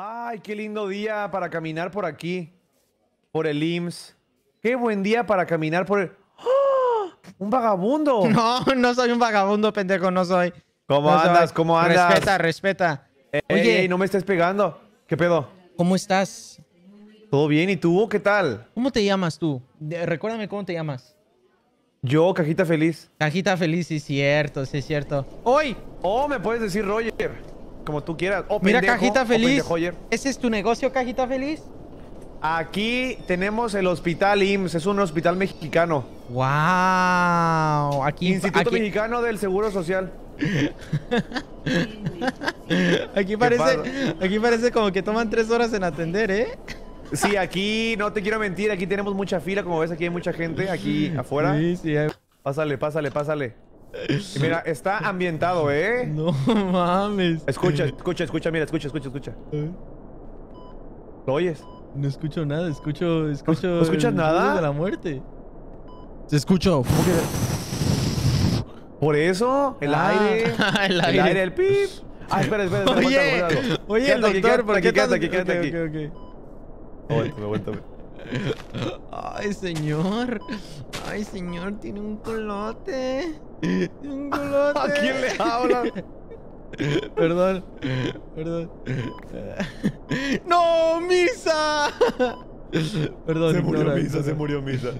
Ay, qué lindo día para caminar por aquí. Por el IMSS. Qué buen día para caminar por el... ¡Ah! ¡Un vagabundo! No, no soy un vagabundo, pendejo, no soy. ¿Cómo No soy. andas? ¿Cómo andas? Respeta, respeta. Ey, Oye, ey, no me estés pegando. ¿Qué pedo? ¿cómo estás? ¿Todo bien? ¿Y tú? ¿Qué tal? ¿Cómo te llamas tú? De- recuérdame cómo te llamas. Yo, cajita feliz. Cajita feliz, sí es cierto, sí es cierto. ¡Hoy! O me puedes decir Roger. Como tú quieras. O Mira, pendejo, Cajita Feliz. ¿Ese es tu negocio, Cajita Feliz? Aquí tenemos el hospital IMSS. Es un hospital mexicano. ¡Wow! Aquí, Instituto aquí, Mexicano del Seguro Social. aquí parece, aquí parece como que toman tres horas en atender, ¿eh? Sí, aquí no te quiero mentir. Aquí tenemos mucha fila. Como ves, aquí hay mucha gente. Aquí afuera. Sí, sí. hay- Pásale, pásale, pásale. Y mira, está ambientado, ¿eh? No mames. Escucha, escucha, escucha, mira, escucha, escucha, escucha. ¿Lo oyes? No escucho nada, escucho, escucho. ¿No escuchas nada? de la muerte. Se escuchó. Por eso, el Ah, aire. el El aire. aire, el pip. Ah, espera, espera, espera. Oye, aguanta algo. oye, Quédate aquí, doctor, ¿por aquí, qué quédate aquí, quédate ok, aquí. ok, ok. Aguántame, aguántame. Ay, señor. Ay, señor, tiene un colote. Tiene un colote. ¿A quién le habla? Perdón, perdón. ¡No, misa! Perdón, Se murió Misa, se murió Misa.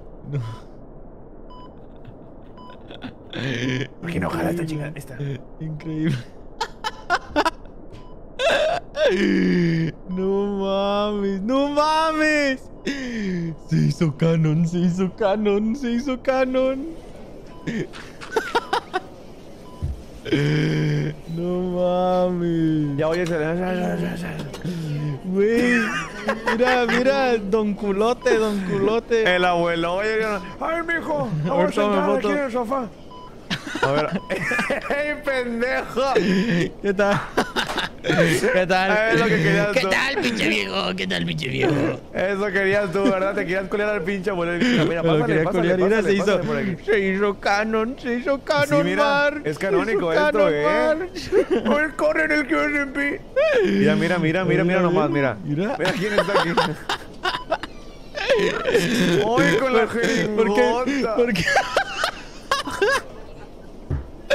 ¿Por qué no jala esta chingada? Esta. Increíble. No mames, no mames. Se hizo canon, se hizo canon, se hizo canon. No mames. Ya ya. Güey. Mira, mira, don culote, don culote. El abuelo, oye, ay, mijo, vamos a sentar aquí en el sofá. A ver, ¡ey, pendejo! ¿Qué tal? ¿Qué tal? Es lo que querías ¿Qué tú. tal, pinche viejo? ¿Qué tal, pinche viejo? Eso querías tú, ¿verdad? Te querías colear al pinche abuelo. Mira, pásale, pásale, mira, pásale, se hizo, pásale por aquí. se hizo canon, se hizo canon, Sí, mira, Mar. es canónico esto, canon, ¿eh? Mar. ¡Ay, corre en el QSMP! Mira, mira, mira, mira, mira nomás, mira. Mira. Mira quién está aquí. ¡Ay, con la ¿Por qué? jeringota! ¿Por qué?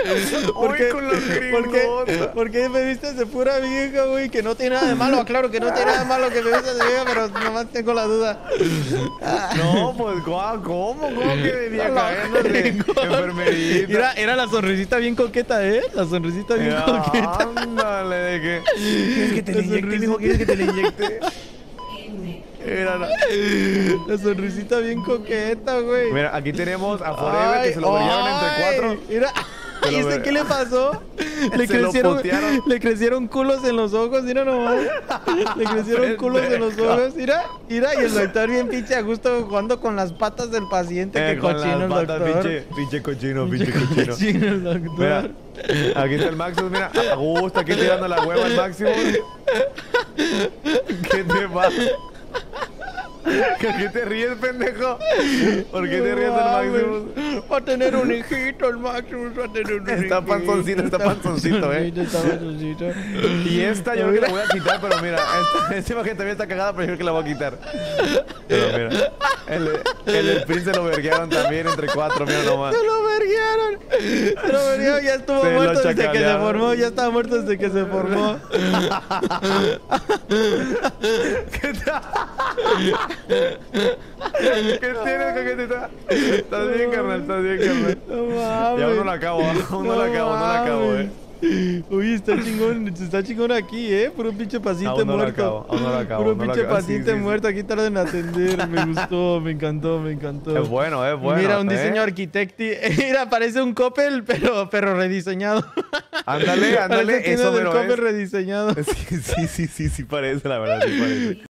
¿Por ¡Ay, qué? con ¿Por qué? jeringota! ¿Por qué me vistes de pura vieja, güey? Que no tiene nada de malo. Aclaro que no tiene nada de malo que me vistas de vieja, pero nomás tengo la duda. No, pues, guau, ¿cómo? ¿Cómo que de vieja? Enfermerita. Era, era la sonrisita bien coqueta, ¿eh? La sonrisita bien Mira, coqueta. Ándale, de que. ¿Quieres que te La le inyecte, mijo? sonrisita. ¿Quieres que te le inyecte? Era la- La sonrisita bien coqueta, güey. Mira, aquí tenemos a Forever que se lo brillaron entre cuatro. Mira, ¿y ver- qué le pasó? Le crecieron, le crecieron culos en los ojos, mira nomás. Le crecieron culos en los ojos, mira, mira, y el doctor bien pinche a gusto jugando con las patas del paciente, Eh, que cochino el patas, doctor. Pinche, pinche cochino, pinche cochino. Cochino el doctor. Mira, aquí está el Maximus, mira, a gusto, aquí tirando la hueva al Maximus. ¿Qué te pasa? ¿Qué qué te ríes, pendejo? ¿Por qué te ríes del Maximus? Va a tener un hijito el Maximus, va a tener un Está hijito. panzoncito, está panzoncito, eh. Está panzoncito. Y esta yo creo que la voy a quitar, pero mira, esta, esta imagen también está cagada, pero yo creo que la voy a quitar. Pero mira, el, el, el Prince lo verguearon también entre cuatro, mira nomás. Se lo verguearon. Ya estuvo Se muerto desde que se formó. Ya estaba muerto desde que se formó. ¿Qué tal? ¿Qué tienes, coquetita? Estás bien, carnal, estás bien, carnal. No mames. Y aún no la acabo, aún no la acabo, no la acabo, eh. Uy, está chingón, está chingón aquí, eh. Puro pinche paciente Aún no la muerto. acabo, aún no la acabo, Puro no la pinche acabo. Paciente sí, sí. muerto. Aquí tardan en atender. Me gustó, me encantó, me encantó. Es bueno, es bueno. Mira, un ¿eh? diseño arquitecti. Mira, parece un Coppel, pero, pero rediseñado. Ándale, ándale, Parece eso del Coppel es. rediseñado. Sí, sí, sí, sí, sí parece, la verdad, sí parece.